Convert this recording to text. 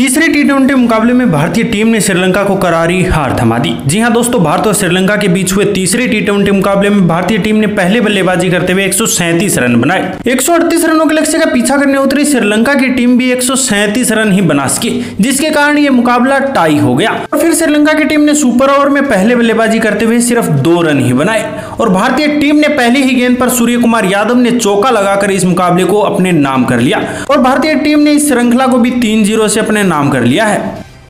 तीसरे T twenty मुकाबले में भारतीय टीम ने श्रीलंका को करारी हार थमा दी। जी हाँ दोस्तों, भारत और श्रीलंका के बीच हुए तीसरे टी ट्वेंटी मुकाबले में भारतीय टीम ने पहले बल्लेबाजी करते हुए एक रन बनाए। एक सौ अड़तीस रनों के लक्ष्य का पीछा करने उतरी श्रीलंका की टीम भी एक सौ सैंतीस रन ही बना सकी, जिसके कारण ये मुकाबला टाई हो गया। और फिर श्रीलंका की टीम ने सुपर ओवर में पहले बल्लेबाजी करते हुए सिर्फ़ दो रन ही बनाए। और भारतीय टीम ने पहली ही गेंद पर सूर्य कुमार यादव ने चौका लगाकर इस मुकाबले को अपने नाम कर लिया। और भारतीय टीम ने इस श्रृंखला को भी तीन ज़ीरो से अपने नाम कर लिया है।